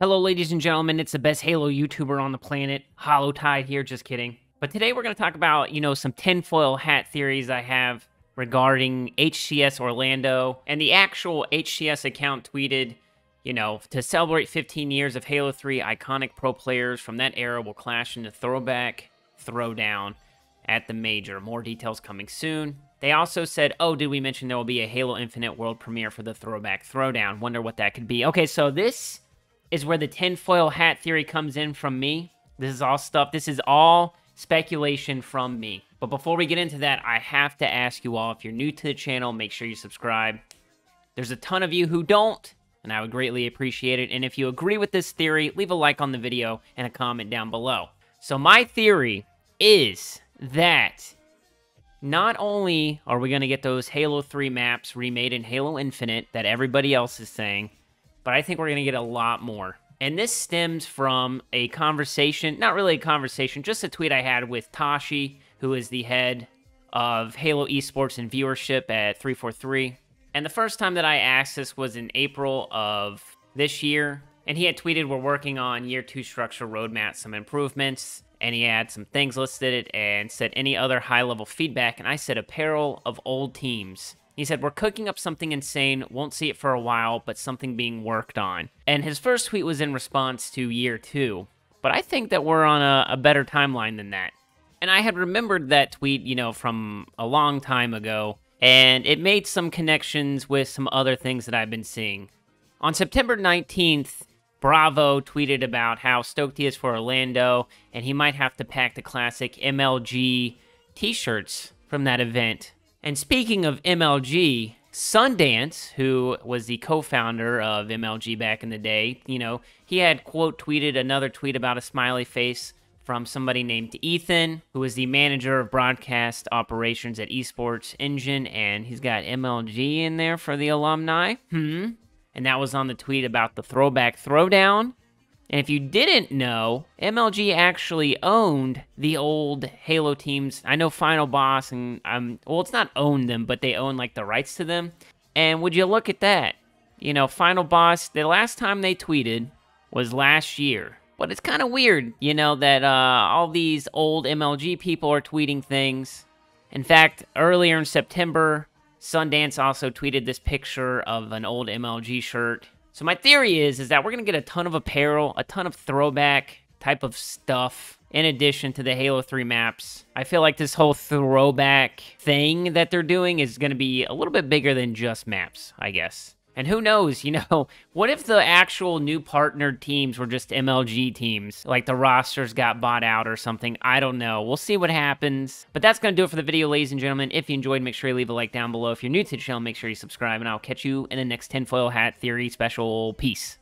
Hello, ladies and gentlemen. It's the best Halo YouTuber on the planet, Hollowtide here. Just kidding. But today we're going to talk about, you know, some tinfoil hat theories I have regarding HCS Orlando. And the actual HCS account tweeted, you know, to celebrate 15 years of Halo 3, iconic pro players from that era will clash in the throwback throwdown at the major. More details coming soon. They also said, oh, did we mention there will be a Halo Infinite world premiere for the throwback throwdown? Wonder what that could be. Okay, so this is where the tinfoil hat theory comes in from me. This is all stuff, this is all speculation from me. But before we get into that, I have to ask you all, if you're new to the channel, make sure you subscribe. There's a ton of you who don't, and I would greatly appreciate it. And if you agree with this theory, leave a like on the video and a comment down below. So my theory is that not only are we going to get those Halo 3 maps remade in Halo Infinite that everybody else is saying, but I think we're going to get a lot more. And this stems from a conversation, not really a conversation, just a tweet I had with Tashi, who is the head of Halo Esports and viewership at 343. And the first time that I asked this was in April of this year. And he had tweeted, We're working on year two structure roadmap, some improvements. And he had some things listed it and said any other high level feedback. And I said apparel of old teams. He said, We're cooking up something insane, won't see it for a while, but something being worked on. And his first tweet was in response to year two. But I think that we're on a, a better timeline than that. And I had remembered that tweet, you know, from a long time ago, and it made some connections with some other things that I've been seeing. On September 19th, Bravo tweeted about how stoked he is for Orlando, and he might have to pack the classic MLG t shirts from that event. And speaking of MLG, Sundance, who was the co-founder of MLG back in the day, you know, he had quote tweeted another tweet about a smiley face from somebody named Ethan, who is the manager of broadcast operations at Esports Engine, and he's got MLG in there for the alumni. Hmm. And that was on the tweet about the throwback throwdown. And if you didn't know, MLG actually owned the old Halo teams. I know Final Boss and um well it's not owned them, but they own like the rights to them. And would you look at that? You know, Final Boss, the last time they tweeted was last year. But it's kind of weird, you know, that uh, all these old MLG people are tweeting things. In fact, earlier in September, Sundance also tweeted this picture of an old MLG shirt so my theory is is that we're going to get a ton of apparel, a ton of throwback type of stuff in addition to the Halo 3 maps. I feel like this whole throwback thing that they're doing is going to be a little bit bigger than just maps, I guess. And who knows, you know, what if the actual new partnered teams were just MLG teams? Like the rosters got bought out or something. I don't know. We'll see what happens. But that's going to do it for the video, ladies and gentlemen. If you enjoyed, make sure you leave a like down below. If you're new to the channel, make sure you subscribe. And I'll catch you in the next tinfoil hat theory special. Peace.